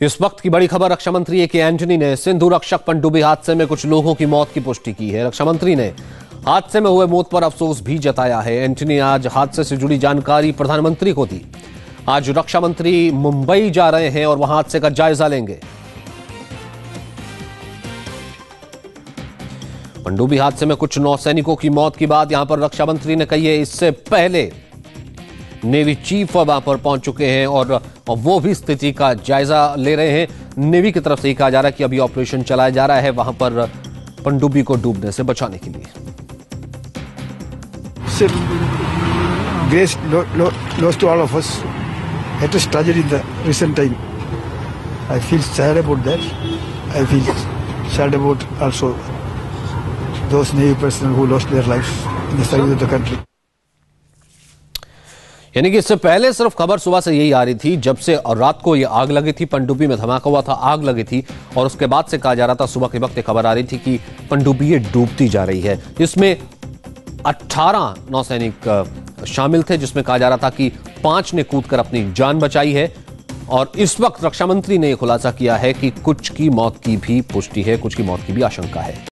इस वक्त की बड़ी खबर रक्षा मंत्री ए के एंटनी ने सिंधु रक्षक पनडुब्बी हादसे में कुछ लोगों की मौत की पुष्टि की है। रक्षा मंत्री ने हादसे में हुए मौत पर अफसोस भी जताया है। एंटनी आज हादसे से जुड़ी जानकारी प्रधानमंत्री को दी। आज रक्षा मंत्री मुंबई जा रहे हैं और वहाँ हादसे का जायजा लेंगे। पनडुब्बी हादसे में कुछ नौसैनिकों की मौत की बात यहाँ पर रक्षा मंत्री ने कही है, इससे पहले नेवी चीफ वहाँ पर पहुँच चुके हैं और वो भी स्थिति का जायजा ले रहे हैं। नेवी की तरफ़ से ही कहा जा रहा है कि अभी ऑपरेशन चलाया जा रहा है वहाँ पर पंडुबी को डूबने से बचाने के लिए। यानी कि इससे पहले सिर्फ़ खबर सुबह से यही आ रही थी, जब से और रात को ये आग लगी थी, पनडुब्बी में धमाका हुआ था, आग लगी थी, और उसके बाद से कहा जा रहा था, सुबह के वक्त खबर आ रही थी कि पनडुब्बी ये डूबती जा रही है इसमें 18 नौसैनिक शामिल थे, जिसमें कहा जा रहा था कि पाँच ने कूदकर अपनी जान बचाई है, और इस वक्त रक्षा मंत्री ने यह खुलासा किया है कि कुछ की मौत की भी पुष्टि है, कुछ की मौत की भी आशंका है।